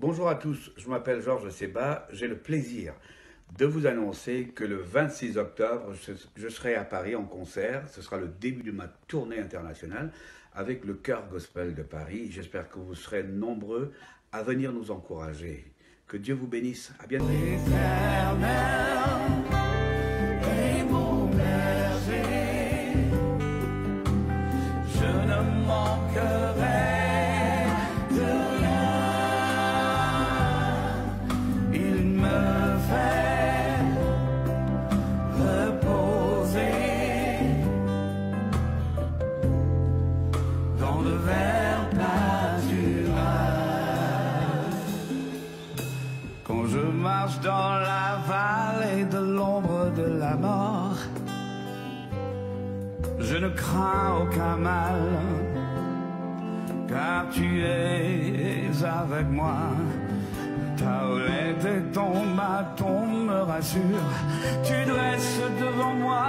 Bonjour à tous, je m'appelle Georges Seba. J'ai le plaisir de vous annoncer que le 26 octobre, je serai à Paris en concert. Ce sera le début de ma tournée internationale avec le Chœur Gospel de Paris. J'espère que vous serez nombreux à venir nous encourager. Que Dieu vous bénisse. À bientôt. Je marche dans la vallée de l'ombre de la mort, je ne crains aucun mal, car tu es avec moi. Ta houlette et ton bâton me rassurent. Tu dresses devant moi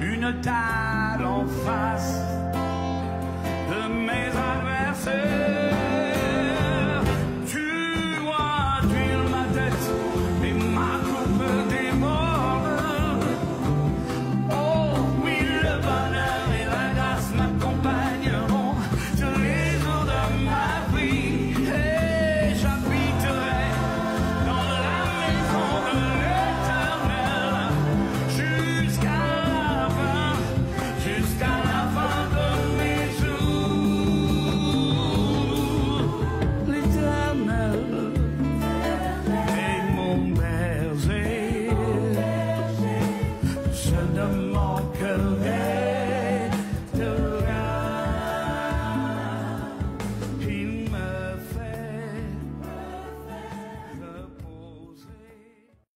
une table en face